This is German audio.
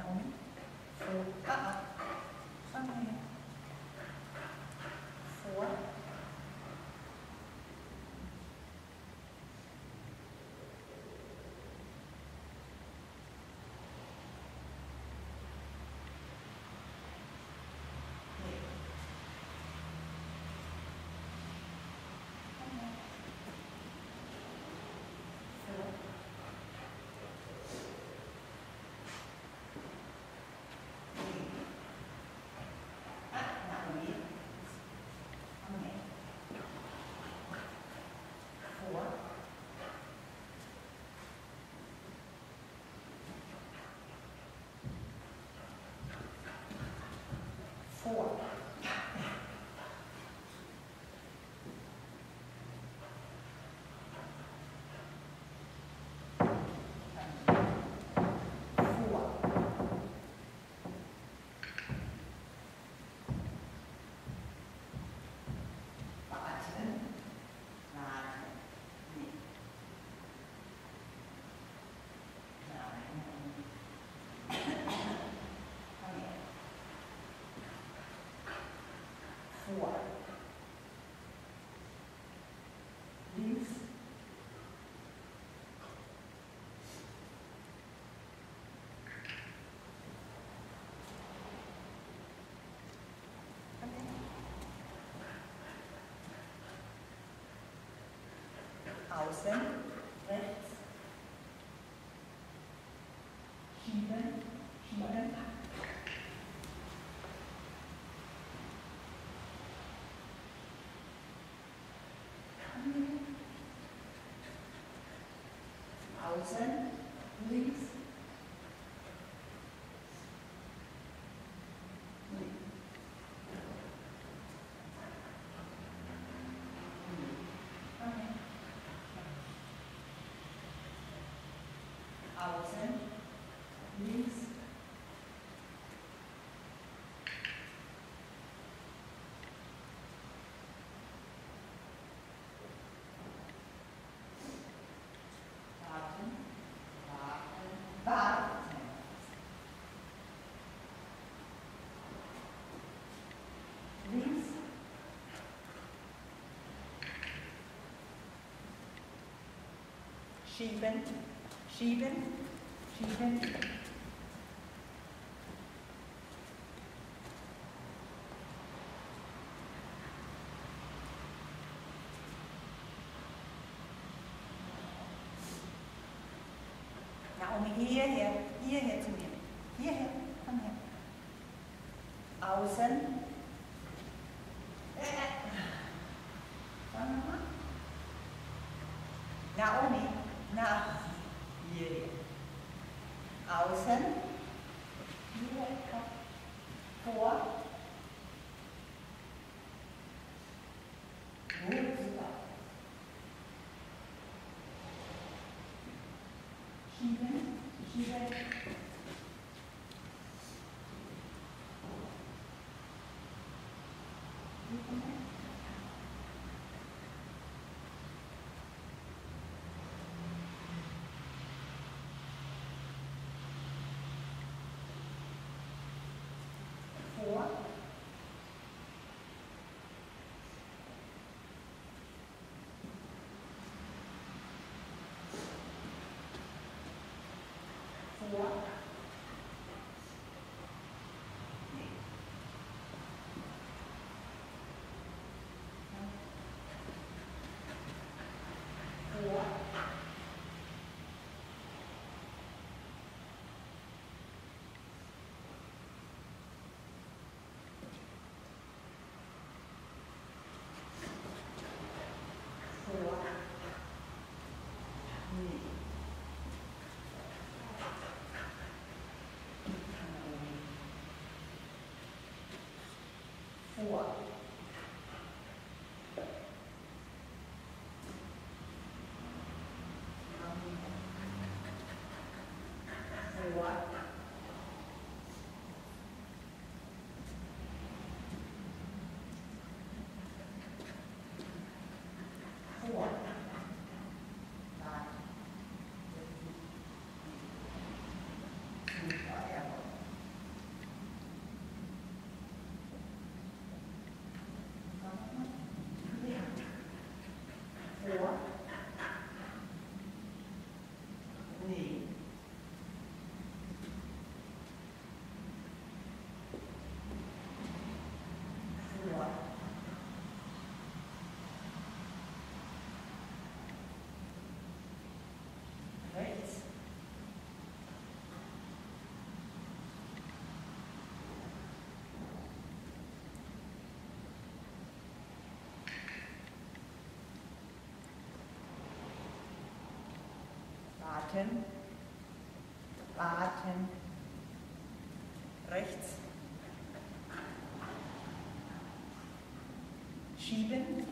Naomi. So, uh-uh. Außen, rechts, schieben, schieben, außen, links, okay. außen, links, warten, warten, warten. Links, schieben, schieben, schieben. Naomi, hierher, hierher zu mir. Hierher, komm her. Außen. Äh. Nochmal. Naomi, nach hier, Außen, hier vor, Hinten, hier, Yeah. Warten, warten, rechts, schieben,